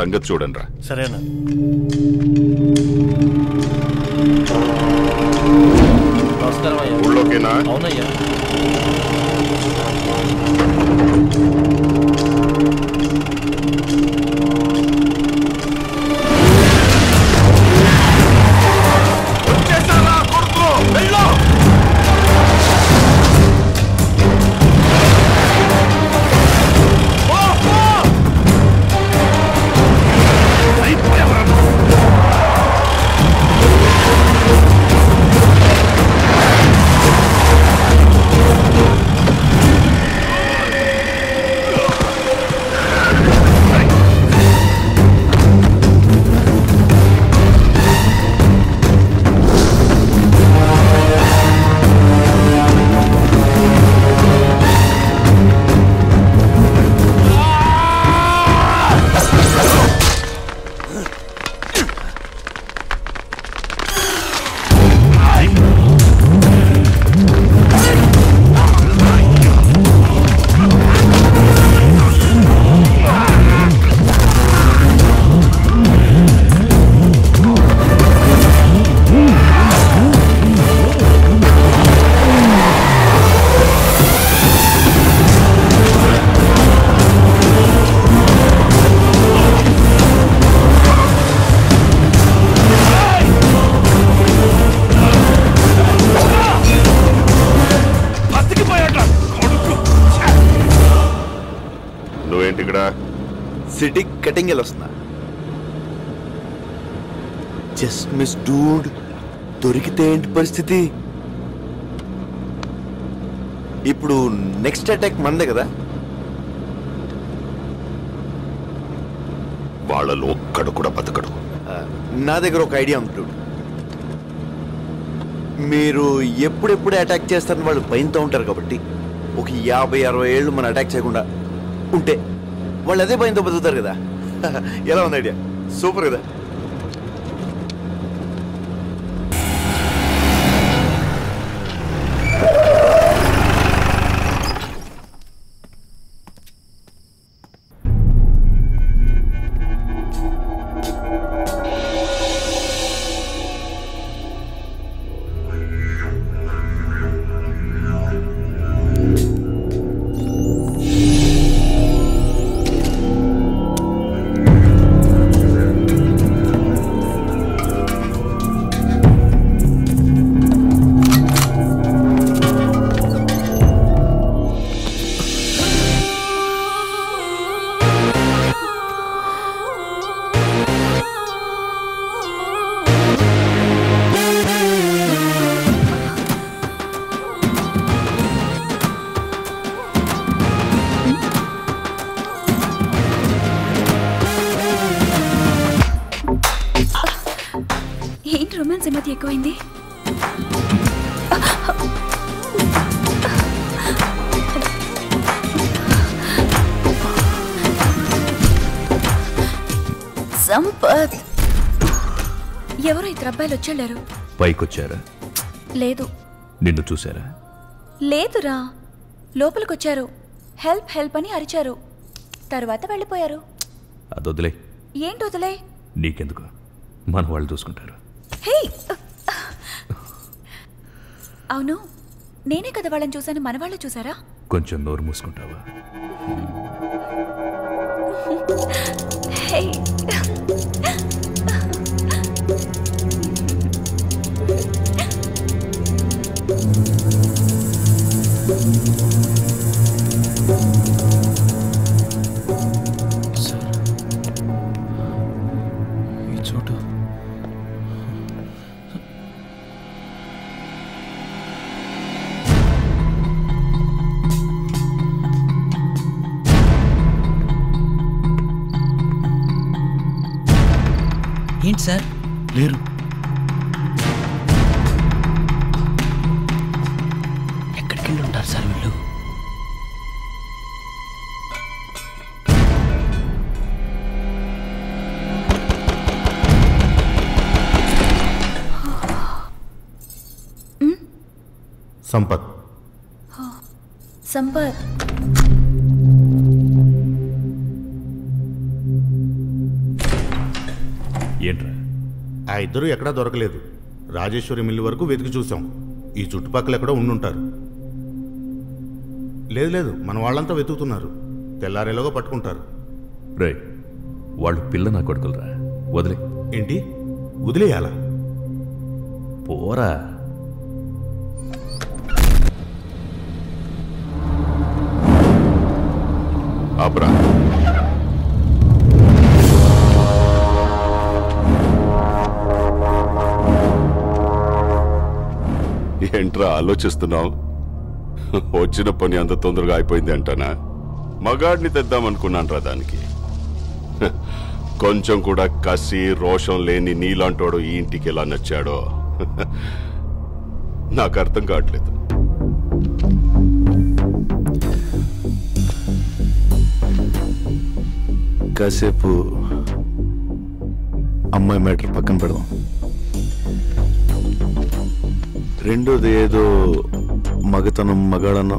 సంగతి చూడండి రా సరేనా. నమస్కారం అయ్యా. ఊళ్ళోకేనా? అవునయ్యా. పరిస్థితి. ఇప్పుడు నెక్స్ట్ అటాక్ మందే కదా? వాళ్ళలో ఒక్కడు కూడా బతకడు. నా దగ్గర ఒక ఐడియా dude. మీరు ఎప్పుడెప్పుడు అటాక్ చేస్తారని వాళ్ళు భయంతో ఉంటారు కాబట్టి ఒక యాభై అరవై ఏళ్ళు మనం అటాక్ చేయకుండా ఉంటే వాళ్ళు అదే భయంతో బతుకుతారు కదా. ఎలా ఉంది ఐడియా? సూపర్ కదా? సంపత్. ఎవరో ఇద్దరు అబ్బాయిలు వచ్చాడారు పైకొచ్చారా? లేదు. నిన్ను చూసారా లేదురా. లోపలికొచ్చారు. హెల్ప్ హెల్ప్ అని అరిచారు. తర్వాత వెళ్ళిపోయారు. అదొదిలే. ఏంటి వదిలే? నీకెందుకు? మన వాళ్ళు చూసుకుంటారు. హే! అవును. నేనే కదా వాళ్ళని చూశాను. మన వాళ్ళు చూసారా కొంచెం నోరు మూసుకుంటావా? హే! ఏంటి సార్? లేరు. సంపత్. సంపత్. ఏంట్రా? ఆ ఇద్దరు ఎక్కడా దొరకలేదు. రాజేశ్వరి మిల్లు వరకు వెతికి చూసాం ఈ చుట్టుపక్కల ఎక్కడో ఉండుంటారు. లేదు లేదు మన వాళ్ళంతా వెతుకుతున్నారు. తెల్లారేలోగా పట్టుకుంటారు. రే వాళ్ళు పిల్ల నా కొడుకులరా? వదిలే. ఏంటి? వదిలేయాలా? పోరా. ఆపరా ఏంట్రా ఆలోచిస్తున్నావు? వచ్చిన పని అంత తొందరగా అయిపోయింది అంటానా? మగాడిని తెద్దామనుకున్నాను రా దానికి. కొంచెం కూడా కసి రోషం లేని నీలాంటోడు ఈ ఇంటికి ఎలా నచ్చాడో? నాకు అర్థం కావట్లేదు. కాసేపు అమ్మాయి మ్యాటర్ పక్కన పెడదాం. రెండోది ఏదో మగతనం మగాడనో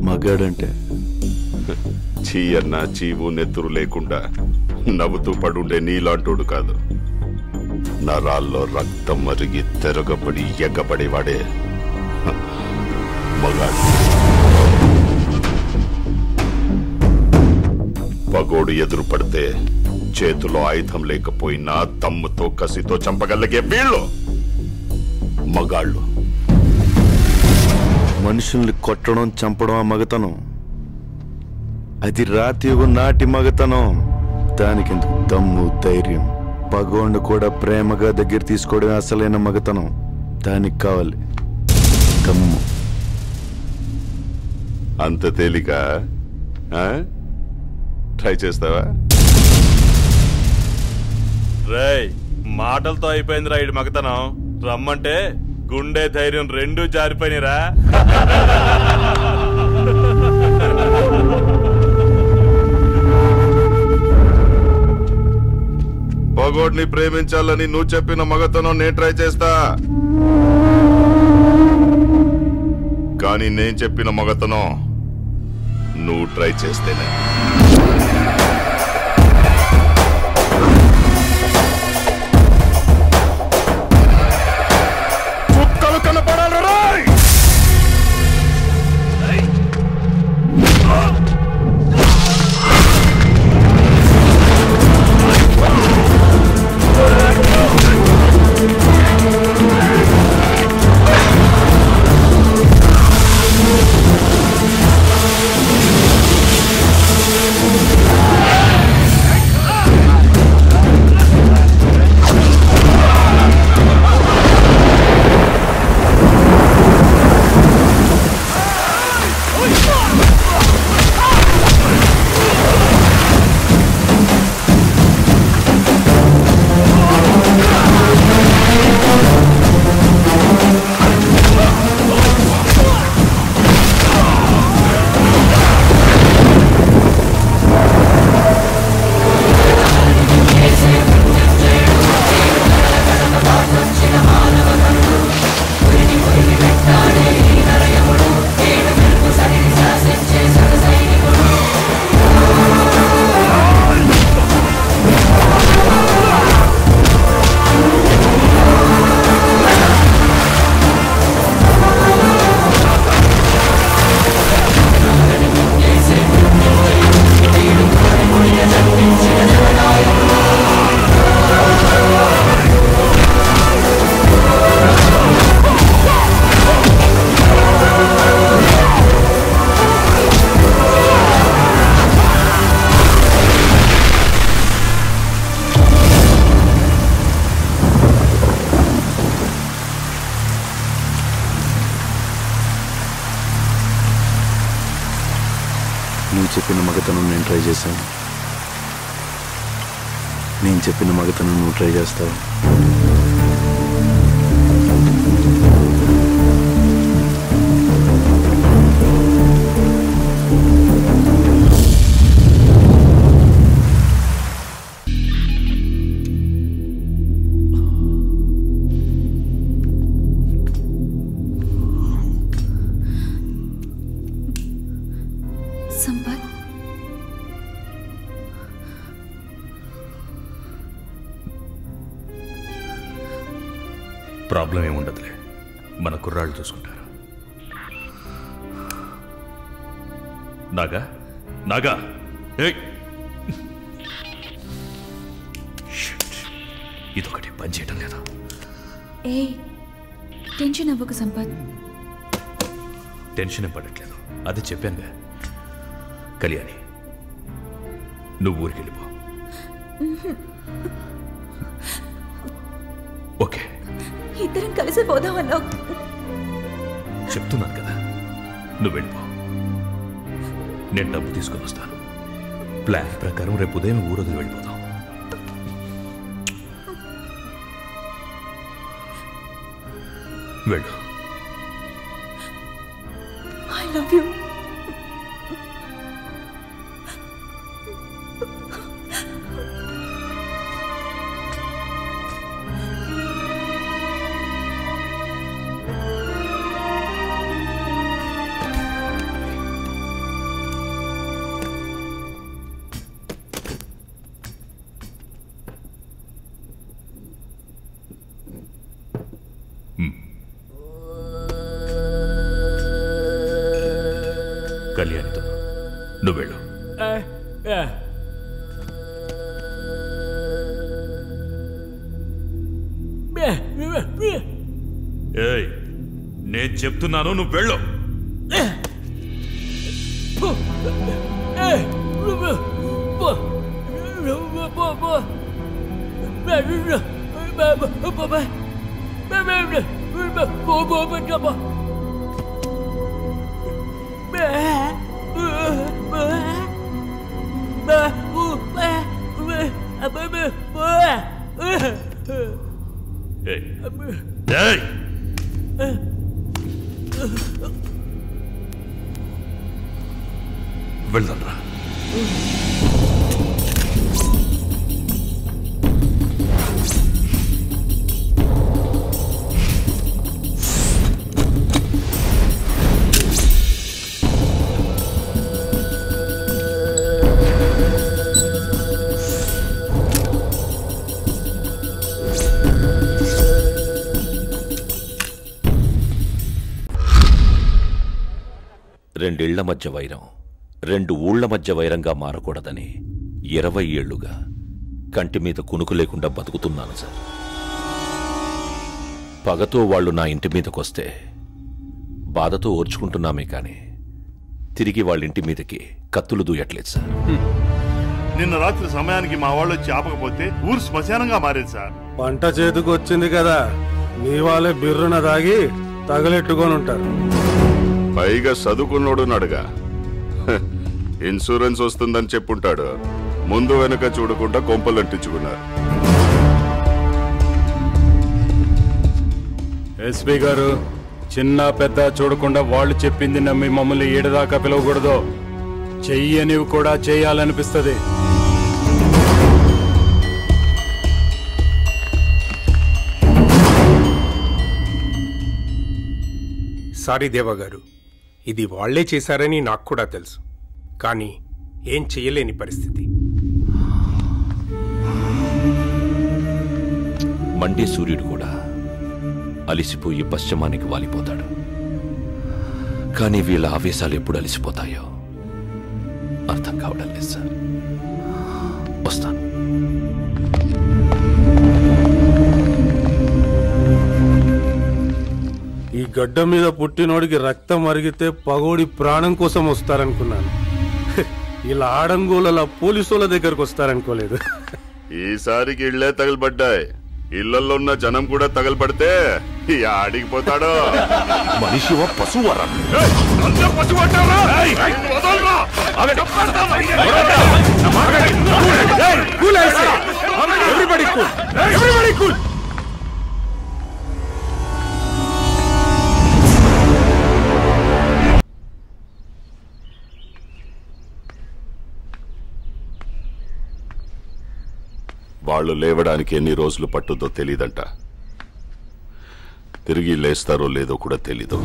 మగాడంటే. చీ అన్న చీవు నెత్తురు లేకుండా నవ్వుతూ పడుండే నీలాంటోడు కాదు. నరాల్లో రక్తం మరిగి తెరగబడి ఎగ్గబడేవాడే మగాడు. మగాడు ఎదురు పడితే చేతిలో ఆయుధం లేకపోయినా తమ్ముతో కసితో చంపగలిగే వీళ్ళు మగాళ్ళు. మనుషుల్ని కొట్టడం చంపడం ఆ మగతనం. అది రాతి నాటి మగతనం. దానికెందుకు దమ్ము ధైర్యం? పగోండు కూడా ప్రేమగా దగ్గర తీసుకోవడం అసలైన మగతనం. దానికి కావాలి దమ్ము. అంత తేలిక ఆ? ట్రై చేస్తావా? రేయ్ మాటలతో అయిపోయిందిరా ఇటు మగతనం. రమ్మంటే గుండె ధైర్యం రెండూ జారిపోయినరా. పగోడ్ని ప్రేమించాలని నువ్వు చెప్పిన మగతనం నేను ట్రై చేస్తా. కానీ నేను చెప్పిన మగతనం నువ్వు ట్రై చేస్తేనే. మగతనం నువ్వు ట్రై చేస్తావు ప్రాబ్లం ఏముండదులే మన కుర్రాళ్ళు చూసుకుంటారు. నాగా? నాగా? ఏయ్. ఇదొకటి పని చేయటం లేదా? ఏ టెన్షన్ అవ్వకు సంపత్. టెన్షన్ పడట్లేదు. అది చెప్పానుగా. కళ్యాణి నువ్వు ఊరికి వెళ్ళిపో. ఓకే. ఇద్దరం కలిసి పోదామన్నావు చెప్తున్నాను కదా. నువ్వు వెళ్ళిపో. నేను డబ్బు తీసుకొని వస్తాను. ప్లాన్ ప్రకారం రేపు ఉదయం ఊరు వదిలి వెళ్ళిపోదాం. వెళ్ళు. చెప్తున్నాను నువ్వు వెళ్ళు. ఏయ్. ఏయ్. వెళ్దాం రా రెండేళ్ళ మధ్య వైరం. రెండు ఊళ్ళ మధ్య వైరంగా మారకూడదని ఇరవై ఏళ్ళుగా కంటి మీద కునుకు లేకుండా బతుకుతున్నాను సార్. పగతో వాళ్ళు నా ఇంటి మీదకొస్తే బాధతో ఓర్చుకుంటున్నామే కానీ తిరిగి వాళ్ళ ఇంటి మీదకి కత్తులు దూయట్లేదు సార్. నిన్న రాత్రి సమయానికి మా వాళ్ళు వచ్చి ఆపకపోతే ఊరు శ్మశానంగా మారేది సార్. పంట చేతికి వచ్చింది కదా మీ వాళ్ళే బిర్రున దాగి తగలెట్టుకొని ఉంటారు. పైగా చదువుకున్నోడున్నాడుగా ఇన్సూరెన్స్ వస్తుందని చెప్పుంటాడు. ముందు వెనక చూడకుండా కొంపలు అంటించుకున్నారు ఎస్పీ గారు చిన్న పెద్ద చూడకుండా వాళ్ళు చెప్పింది నమ్మి మమ్మల్ని ఏడదాకా పిలవకూడదు. చెయ్యనివి కూడా చేయాలనిపిస్తుంది. సారీ దేవా గారు. ఇది వాళ్ళే చేశారని నాకు కూడా తెలుసు. కానీ ఏం చెయ్యలేని పరిస్థితి. మండే సూర్యుడు కూడా అలిసిపోయి పశ్చిమానికి వాలిపోతాడు. కానీ వీళ్ళ ఆవేశాలు ఎప్పుడు అలిసిపోతాయో అర్థం కావడం లేదు సార్. వస్తాను. ఈ గడ్డ మీద పుట్టినోడికి రక్తం మరిగితే పగోడి ప్రాణం కోసం వస్తారనుకున్నాను ఇలా ఆడంగోల పోలీసుల దగ్గరకు వస్తారనుకోలేదు ఈసారికి ఇళ్ళే తగలబడ్డాయి ఇళ్ళలో ఉన్న జనం కూడా తగలబడితే ఆడికి పోతాడో మనిషి పశువరా వాళ్ళు లేవడానికి ఎన్ని రోజులు పట్టుద్దో తెలీదంట. తిరిగి లేస్తారో లేదో కూడా తెలీదు.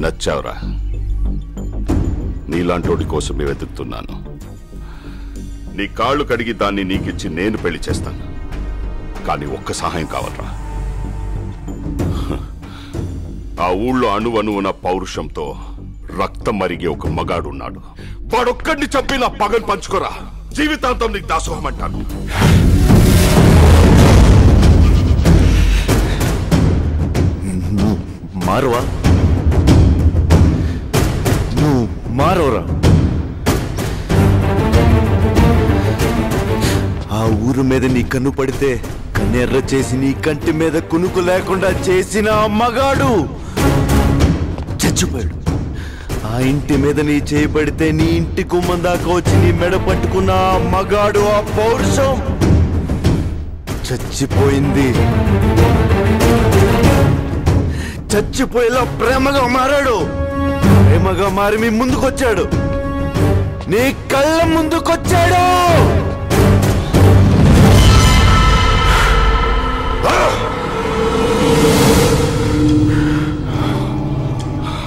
నచ్చావురా. నీలాంటోడి కోసమే వెతుకుతున్నాను. నీ కాళ్ళు కడిగి దాన్ని నీకిచ్చి నేను పెళ్ళి చేస్తాను. కానీ ఒక్క సహాయం కావాలరా. ఆ ఊళ్ళో అణువణువున పౌరుషంతో రక్తం మరిగే ఒక మగాడున్నాడు. వాడొక్కడిని చంపి నా పగని పంచుకోరా. జీవితాంతం నీకు దాసోహం అంటాను నువ్వు మారవా? నువ్వు మారవరా? ఆ ఊరు మీద నీ కన్ను పడితే కన్నెర్ర చేసి నీ కంటి మీద కునుకు లేకుండా చేసిన మగాడు చచ్చిపోయాడు. ఆ ఇంటి మీద నీ చేయబడితే నీ ఇంటి కుమ్మం దాకా వచ్చి నీ మెడ పట్టుకున్న ఆ మగాడు ఆ పౌరుషం చచ్చిపోయింది. చచ్చిపోయేలా ప్రేమగా మారాడు. ప్రేమగా మారి మీ ముందుకొచ్చాడు. నీ కళ్ళ ముందుకొచ్చాడు.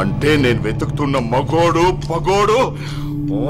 అంటే నేను వెతుకుతున్న మగోడు పగోడు ఓ!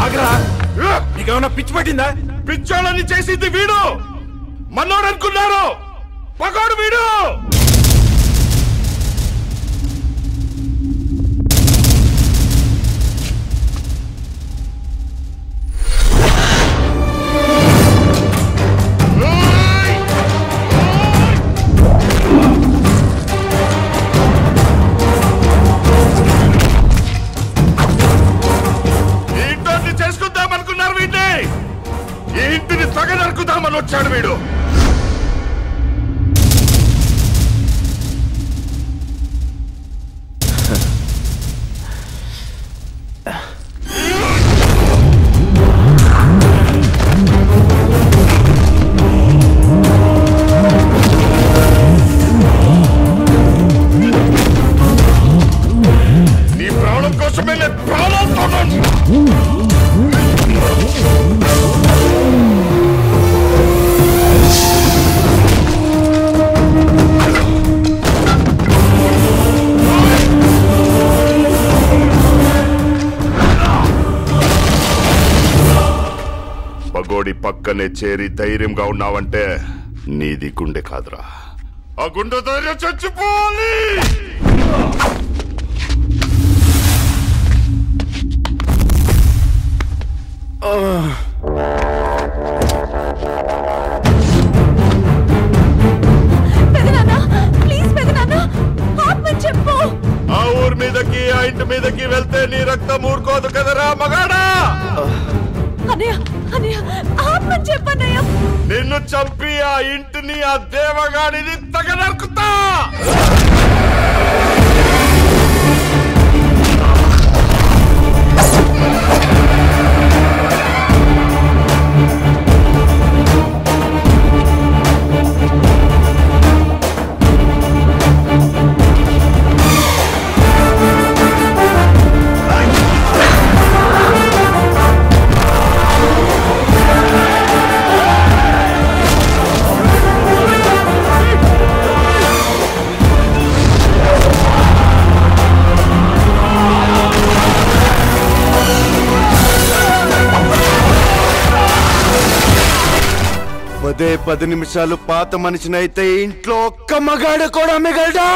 ఆగరా నీకేమన్నా పిచ్చి పట్టిందా? పిచ్చోళ్ళని చేసింది వీడు. మనోడు అనుకున్నారు. పగోడు వీడు. పక్కనే చేరి ధైర్యంగా ఉన్నావంటే నీది గుండె కాదురా. ఆ గుండె ధైర్యం చచ్చిపోవాలి! ఆ ఊరి మీదకి ఆ ఇంటి మీదకి వెళ్తే నీ రక్తం ఆ ఇంటిని ఆ దేవగాడిని తగనరుకుతా! పది నిమిషాలు పాత మనిషినైతే ఇంట్లో ఒక్క మగాడు కూడా మిగలడా.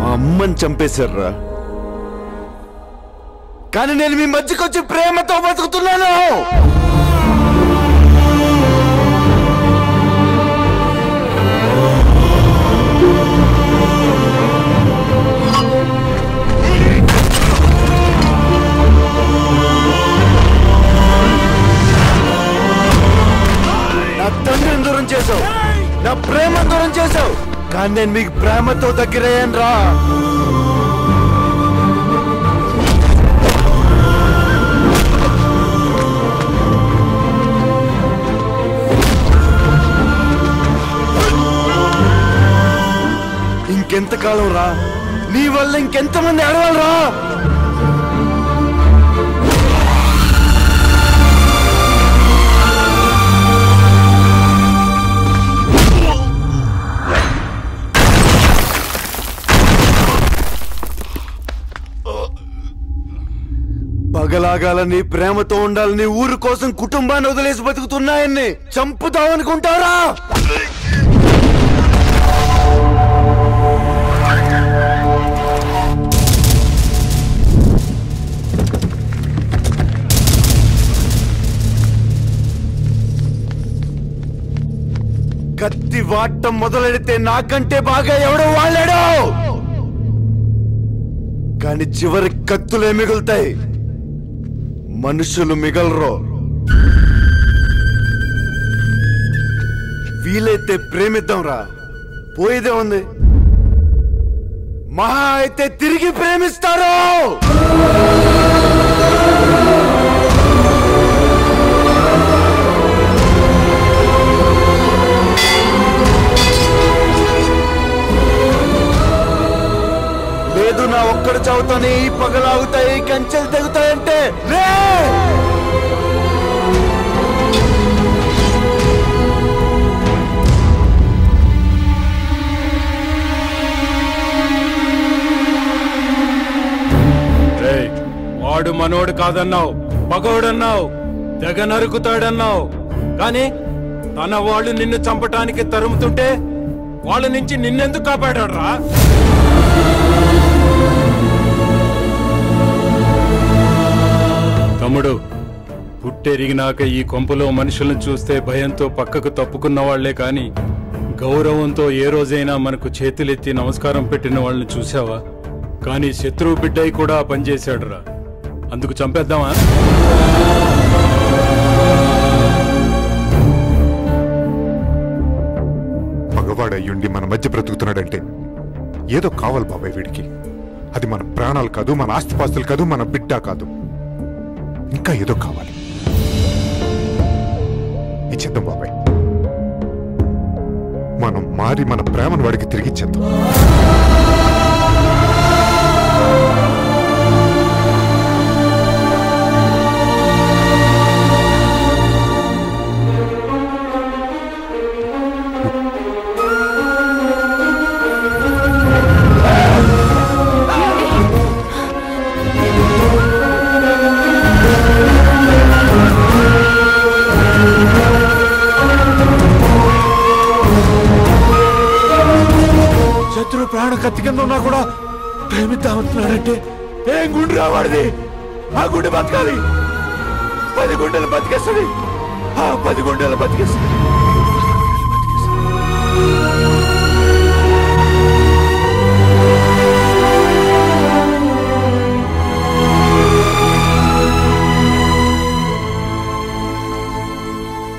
మా అమ్మని చంపేశారా కానీ నేను మీ మధ్యకొచ్చి ప్రేమతో బతుకుతున్నాను. కానీ నేను మీకు ప్రేమతో దగ్గరయ్యాను రా ఇంకెంతకాలం రా? నీ వల్ల ఇంకెంతమంది ఆడవాళ్ళు రా పగలాగాలని ప్రేమతో ఉండాలని ఊరు కోసం కుటుంబాన్ని వదిలేసి బతుకుతున్నాయన్ని చంపుతామనుకుంటారా కత్తి వాడటం మొదలెడితే నాకంటే బాగా ఎవడో వాళ్ళాడో కానీ చివరి కత్తులే మిగులుతాయి. మనుషులు మిగలరు. వీలైతే ప్రేమిద్దాంరా. పోయేదే ఉంది. మహా అయితే తిరిగి ప్రేమిస్తారు! లేదు నా ఒక్కడు చదువుతానే ఈ పగలాగుతాయి కంచె వాడు మనోడు కాదన్నావు పగోడన్నావు తెగ నరుకుతాడన్నావు. కానీ తన వాళ్ళు నిన్ను చంపటానికి తరుముతుంటే వాళ్ళ నుంచి నిన్నెందుకు కాపాడాడురా? తమ్ముడు పుట్టెరిగినాక ఈ కొంపలో మనుషులను చూస్తే భయంతో పక్కకు తప్పుకున్న వాళ్ళే కాని గౌరవంతో ఏ రోజైనా మనకు చేతులెత్తి నమస్కారం పెట్టిన వాళ్ళని చూసావా కానీ శత్రువు బిడ్డయి కూడా పనిచేశాడురా పని చేశాడురా. అందుకు చంపేద్దామా? మగవాడయ్యుండి మన మధ్య బ్రతుకుతున్నాడంటే ఏదో కావాలి బాబాయ్ వీడికి. అది మన ప్రాణాలు కాదు మన ఆస్తిపాస్తులు కాదు మన బిడ్డ కాదు. ఇంకా ఏదో కావాలి. ఇచ్చేద్దాం బాబాయ్. మనం మారి మన ప్రేమను వాడికి తిరిగిచ్చేద్దాం గుండె బతకాలి. పది గుండెలు బతికేస్తుంది. ఆ పది గుండెలు బతికేస్తుంది.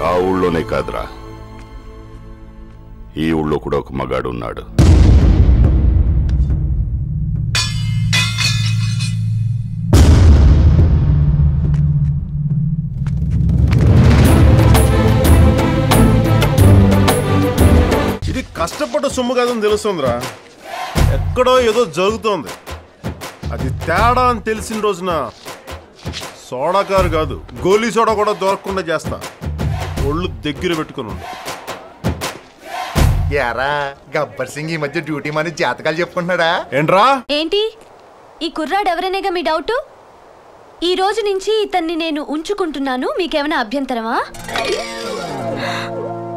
ఆ ఊళ్ళోనే కాదురా. ఈ ఊళ్ళో కూడా ఒక మగాడు సొమ్ము కాదని తెలుస్తుందిరా. ఎక్కడో ఏదో జరుగుతోంది. అది తేడా అని తెలిసిన రోజున సోడా కారు కాదు గోలీ సోడా కూడా దొరకకుండా చేస్తా. ఒళ్ళు దగ్గర పెట్టుకుని ఉండు. యారా గబ్బర్ సింగ్ ఈ మధ్య డ్యూటీ మన జాతకాలు చెప్పుకుంటున్నాడా? ఏంట్రా? ఏంటి? ఈ కుర్రాడు ఎవరైనాగా మీ డౌటు? ఈ రోజు నుంచి ఇతన్ని నేను ఉంచుకుంటున్నాను మీకేమైనా అభ్యంతరమా?